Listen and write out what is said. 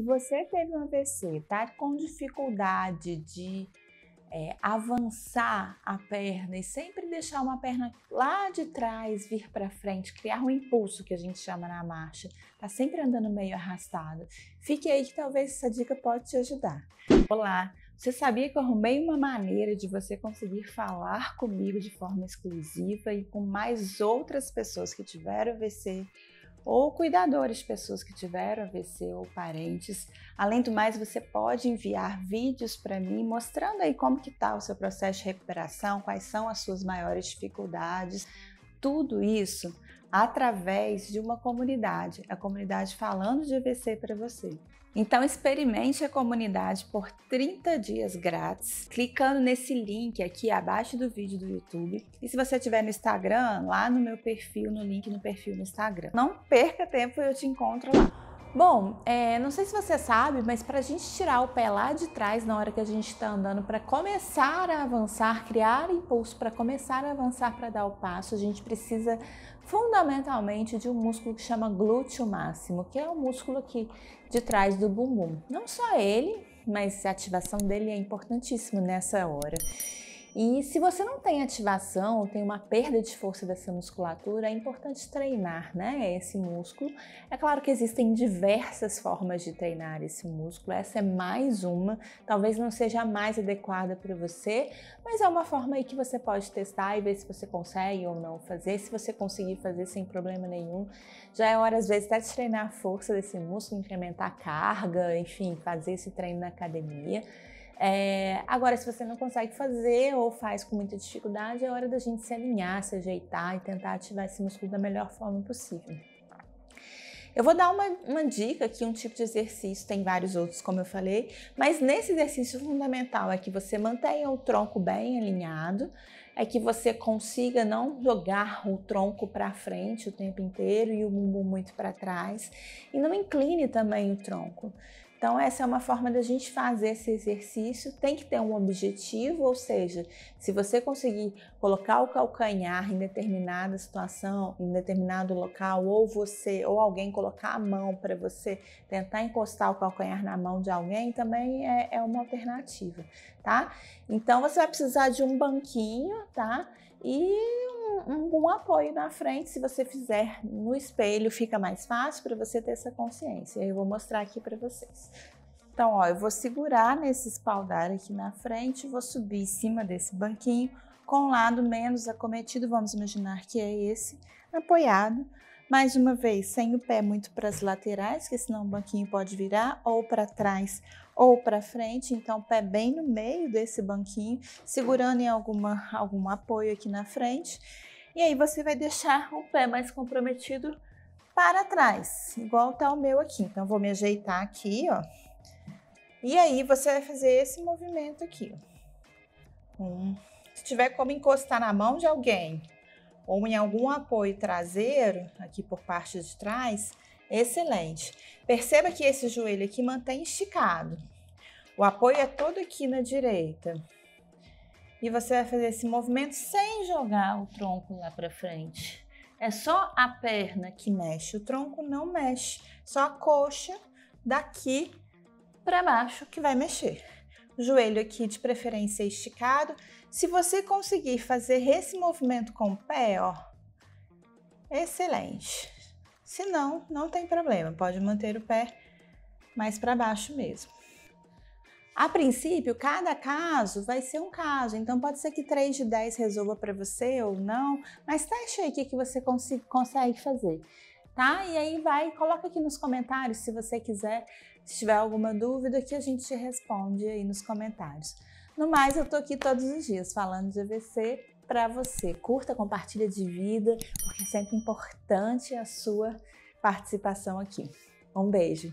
Se você teve um AVC, está com dificuldade de é, avançar a perna e sempre deixar uma perna lá de trás vir para frente, criar um impulso que a gente chama na marcha, tá sempre andando meio arrastado. Fique aí que talvez essa dica pode te ajudar. Olá, você sabia que eu arrumei uma maneira de você conseguir falar comigo de forma exclusiva e com mais outras pessoas que tiveram AVC ou cuidadores pessoas que tiveram AVC ou parentes. Além do mais, você pode enviar vídeos para mim mostrando aí como que está o seu processo de recuperação, quais são as suas maiores dificuldades. Tudo isso através de uma comunidade, a comunidade falando de AVC para você. Então experimente a comunidade por 30 dias grátis, clicando nesse link aqui abaixo do vídeo do YouTube. E se você estiver no Instagram, lá no meu perfil, no link no perfil no Instagram. Não perca tempo, eu te encontro lá. Bom, é, não sei se você sabe, mas para a gente tirar o pé lá de trás na hora que a gente está andando, para começar a avançar, criar impulso para começar a avançar para dar o passo, a gente precisa fundamentalmente de um músculo que chama glúteo máximo, que é o músculo aqui de trás do bumbum. Não só ele, mas a ativação dele é importantíssima nessa hora. E se você não tem ativação, tem uma perda de força dessa musculatura, é importante treinar né, esse músculo. É claro que existem diversas formas de treinar esse músculo, essa é mais uma, talvez não seja a mais adequada para você, mas é uma forma aí que você pode testar e ver se você consegue ou não fazer. Se você conseguir fazer sem problema nenhum, já é hora às vezes até de treinar a força desse músculo, incrementar a carga, enfim, fazer esse treino na academia. É, agora, se você não consegue fazer ou faz com muita dificuldade, é hora da gente se alinhar, se ajeitar e tentar ativar esse músculo da melhor forma possível. Eu vou dar uma, uma, dica aqui, um tipo de exercício, tem vários outros, como eu falei, mas nesse exercício fundamental é que você mantenha o tronco bem alinhado, é que você consiga não jogar o tronco para frente o tempo inteiro e o bumbum muito para trás, e não incline também o tronco. Então, essa é uma forma da gente fazer esse exercício. Tem que ter um objetivo, ou seja, se você conseguir colocar o calcanhar em determinada situação, em determinado local, ou você ou alguém colocar a mão para você tentar encostar o calcanhar na mão de alguém, também é, é uma alternativa, tá? Então, você vai precisar de um banquinho, tá? E um, um, apoio na frente. Se você fizer no espelho, fica mais fácil para você ter essa consciência. Eu vou mostrar aqui para vocês. Então, ó, eu vou segurar nesse espaldar aqui na frente, vou subir em cima desse banquinho com o lado menos acometido, vamos imaginar que é esse, apoiado. Mais uma vez, sem o pé muito para as laterais, que senão o banquinho pode virar, ou para trás ou para frente. Então, pé bem no meio desse banquinho, segurando em alguma, algum apoio aqui na frente. E aí você vai deixar o pé mais comprometido para trás, igual tá o meu aqui. Então, vou me ajeitar aqui, ó. E aí você vai fazer esse movimento aqui, ó. Um. Se tiver como encostar na mão de alguém ou em algum apoio traseiro, aqui por parte de trás, excelente. Perceba que esse joelho aqui mantém esticado. O apoio é todo aqui na direita. E você vai fazer esse movimento sem jogar o tronco lá para frente. É só a perna que mexe, o tronco não mexe. Só a coxa daqui para baixo que vai mexer. Joelho aqui de preferência esticado. Se você conseguir fazer esse movimento com o pé, ó, excelente. Se não, não tem problema, pode manter o pé mais para baixo mesmo. A princípio, cada caso vai ser um caso, então pode ser que 3 de 10 resolva para você ou não, mas teste aí o que você consegue fazer, tá? E aí vai, coloca aqui nos comentários se você quiser, se tiver alguma dúvida que a gente te responde aí nos comentários. No mais, eu tô aqui todos os dias falando de AVC para você. Curta, compartilha de vida, porque é sempre importante a sua participação aqui. Um beijo!